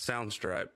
Soundstripe.